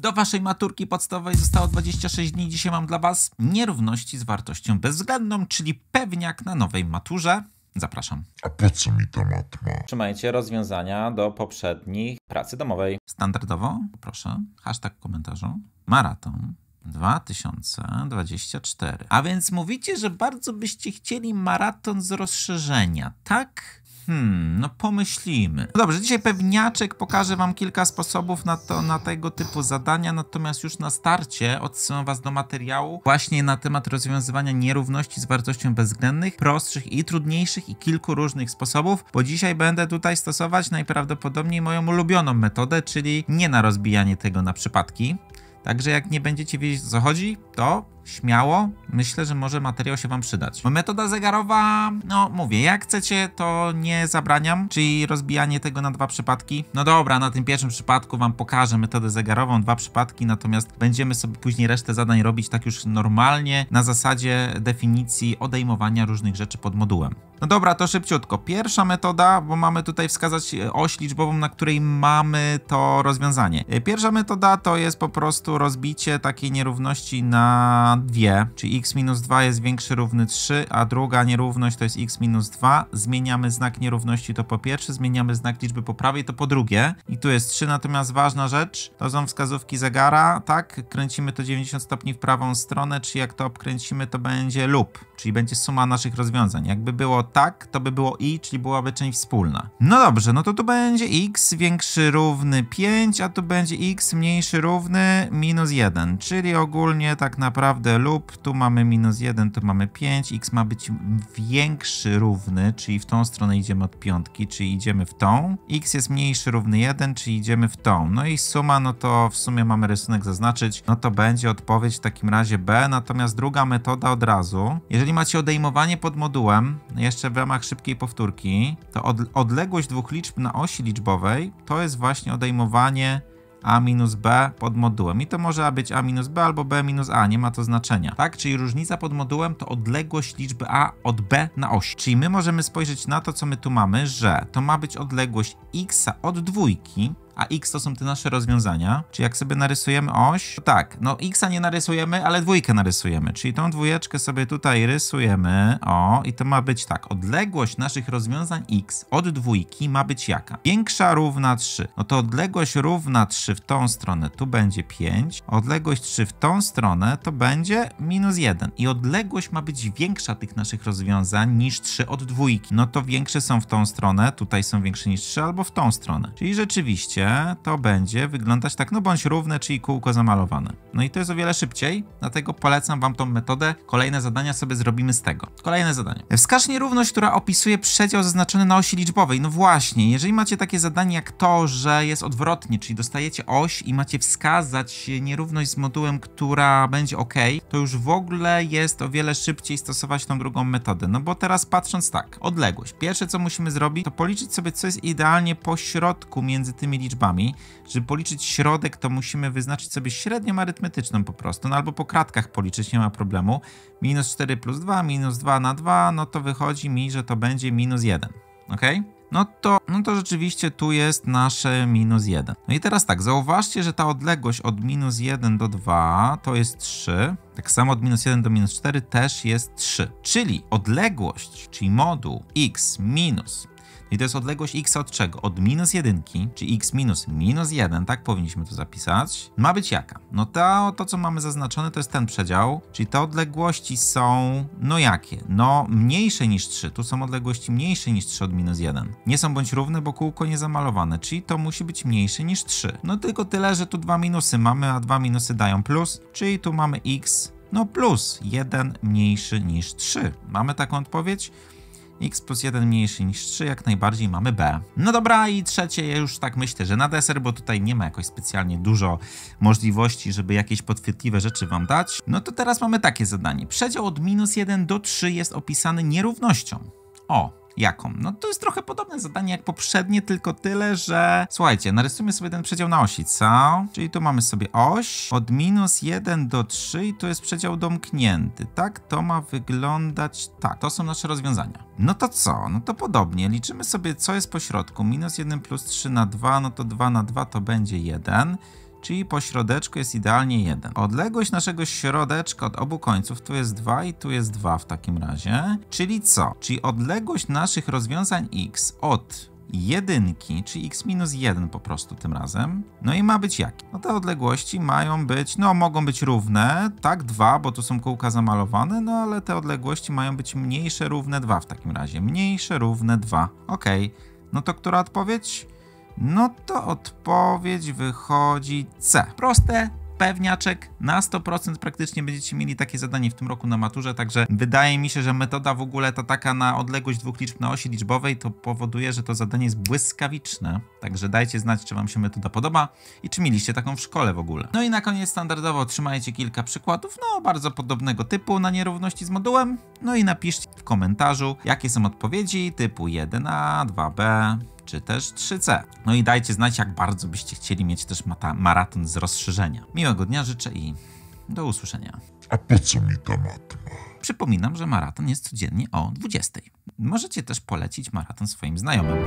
Do waszej maturki podstawowej zostało 26 dni. Dzisiaj mam dla was nierówności z wartością bezwzględną, czyli pewniak na nowej maturze. Zapraszam. A po co mi ta matma? Trzymajcie rozwiązania do poprzednich pracy domowej. Standardowo, proszę, hashtag komentarzu. Maraton 2024. A więc mówicie, że bardzo byście chcieli maraton z rozszerzenia, tak? Hmm, no pomyślimy. No dobrze, dzisiaj pewniaczek pokaże wam kilka sposobów na, to, na tego typu zadania, natomiast już na starcie odsyłam was do materiału właśnie na temat rozwiązywania nierówności z wartością bezwzględnych, prostszych i trudniejszych i kilku różnych sposobów, bo dzisiaj będę tutaj stosować najprawdopodobniej moją ulubioną metodę, czyli nie na rozbijanie tego na przypadki, Także jak nie będziecie wiedzieć o co chodzi, to śmiało, myślę, że może materiał się wam przydać. Metoda zegarowa, no mówię, jak chcecie, to nie zabraniam, czyli rozbijanie tego na dwa przypadki. No dobra, na tym pierwszym przypadku wam pokażę metodę zegarową, dwa przypadki, natomiast będziemy sobie później resztę zadań robić tak już normalnie, na zasadzie definicji odejmowania różnych rzeczy pod modułem. No dobra, to szybciutko. Pierwsza metoda, bo mamy tutaj wskazać oś liczbową, na której mamy to rozwiązanie. Pierwsza metoda to jest po prostu rozbicie takiej nierówności na dwie, czyli x minus 2 jest większy równy 3, a druga nierówność to jest x minus 2. Zmieniamy znak nierówności to po pierwsze, zmieniamy znak liczby po prawej to po drugie. I tu jest 3, natomiast ważna rzecz, to są wskazówki zegara, tak? Kręcimy to 90 stopni w prawą stronę, czy jak to obkręcimy, to będzie lub, czyli będzie suma naszych rozwiązań. Jakby było tak, to by było i, czyli byłaby część wspólna. No dobrze, no to tu będzie x większy równy 5, a tu będzie x mniejszy równy minus 1, czyli ogólnie tak naprawdę lub tu mamy minus 1, tu mamy 5, x ma być większy równy, czyli w tą stronę idziemy od piątki, czyli idziemy w tą, x jest mniejszy równy 1, czyli idziemy w tą. No i suma, no to w sumie mamy rysunek zaznaczyć, no to będzie odpowiedź w takim razie B, natomiast druga metoda od razu. Jeżeli macie odejmowanie pod modułem, jeszcze w ramach szybkiej powtórki, to od, odległość dwóch liczb na osi liczbowej to jest właśnie odejmowanie a minus b pod modułem. I to może być a minus b albo b minus a, nie ma to znaczenia. Tak? Czyli różnica pod modułem to odległość liczby a od b na osi. Czyli my możemy spojrzeć na to, co my tu mamy, że to ma być odległość x od dwójki, a x to są te nasze rozwiązania. Czyli jak sobie narysujemy oś, to tak, no xa nie narysujemy, ale dwójkę narysujemy. Czyli tą dwójeczkę sobie tutaj rysujemy, o, i to ma być tak, odległość naszych rozwiązań x od dwójki ma być jaka? Większa równa 3. No to odległość równa 3 w tą stronę, tu będzie 5, odległość 3 w tą stronę to będzie minus 1. I odległość ma być większa tych naszych rozwiązań niż 3 od dwójki. No to większe są w tą stronę, tutaj są większe niż 3 albo w tą stronę. Czyli rzeczywiście to będzie wyglądać tak, no bądź równe, czyli kółko zamalowane. No i to jest o wiele szybciej, dlatego polecam wam tą metodę. Kolejne zadania sobie zrobimy z tego. Kolejne zadanie. Wskaż nierówność, która opisuje przedział zaznaczony na osi liczbowej. No właśnie, jeżeli macie takie zadanie jak to, że jest odwrotnie, czyli dostajecie oś i macie wskazać nierówność z modułem, która będzie ok, to już w ogóle jest o wiele szybciej stosować tą drugą metodę. No bo teraz patrząc tak, odległość. Pierwsze co musimy zrobić, to policzyć sobie, co jest idealnie po środku między tymi liczbami liczbami. Żeby policzyć środek, to musimy wyznaczyć sobie średnią arytmetyczną po prostu, no albo po kratkach policzyć, nie ma problemu. Minus 4 plus 2, minus 2 na 2, no to wychodzi mi, że to będzie minus 1, ok? No to, no to rzeczywiście tu jest nasze minus 1. No i teraz tak, zauważcie, że ta odległość od minus 1 do 2 to jest 3. Tak samo od minus 1 do minus 4 też jest 3. Czyli odległość, czyli moduł x minus i to jest odległość x od czego? Od minus jedynki, czyli x minus minus 1, tak powinniśmy to zapisać. Ma być jaka? No to, to, co mamy zaznaczone, to jest ten przedział, czyli te odległości są, no jakie? No mniejsze niż 3, tu są odległości mniejsze niż 3 od minus 1. Nie są bądź równe, bo kółko nie zamalowane, czyli to musi być mniejsze niż 3. No tylko tyle, że tu dwa minusy mamy, a dwa minusy dają plus, czyli tu mamy x no plus 1 mniejszy niż 3. Mamy taką odpowiedź? X plus 1 mniejszy niż 3, jak najbardziej mamy b. No dobra, i trzecie, ja już tak myślę, że na deser, bo tutaj nie ma jakoś specjalnie dużo możliwości, żeby jakieś podchwytliwe rzeczy wam dać. No to teraz mamy takie zadanie. Przedział od minus 1 do 3 jest opisany nierównością. O, jaką? No to jest trochę podobne zadanie jak poprzednie, tylko tyle, że słuchajcie, narysujmy sobie ten przedział na osi, co? Czyli tu mamy sobie oś od minus 1 do 3 i to jest przedział domknięty, tak? To ma wyglądać tak. To są nasze rozwiązania. No to co? No to podobnie. Liczymy sobie, co jest po środku. Minus 1 plus 3 na 2, no to 2 na 2 to będzie 1. Czyli po środeczku jest idealnie 1. Odległość naszego środeczka od obu końców tu jest 2 i tu jest 2 w takim razie. Czyli co? Czyli odległość naszych rozwiązań x od jedynki, czyli x minus 1 po prostu tym razem. No i ma być jaki? No te odległości mają być, no mogą być równe, tak, 2, bo tu są kółka zamalowane, no ale te odległości mają być mniejsze, równe 2 w takim razie. Mniejsze, równe 2. Ok, no to która odpowiedź? No to odpowiedź wychodzi C. Proste, pewniaczek, na 100% praktycznie będziecie mieli takie zadanie w tym roku na maturze, także wydaje mi się, że metoda w ogóle ta taka na odległość dwóch liczb na osi liczbowej to powoduje, że to zadanie jest błyskawiczne. Także dajcie znać, czy wam się metoda podoba i czy mieliście taką w szkole w ogóle. No i na koniec standardowo otrzymajcie kilka przykładów, no bardzo podobnego typu na nierówności z modułem, no i napiszcie w komentarzu, jakie są odpowiedzi typu 1a, 2b, czy też 3C. No i dajcie znać, jak bardzo byście chcieli mieć też maraton z rozszerzenia. Miłego dnia życzę i do usłyszenia. A po co mi ta matma? Przypominam, że maraton jest codziennie o 20. Możecie też polecić maraton swoim znajomym.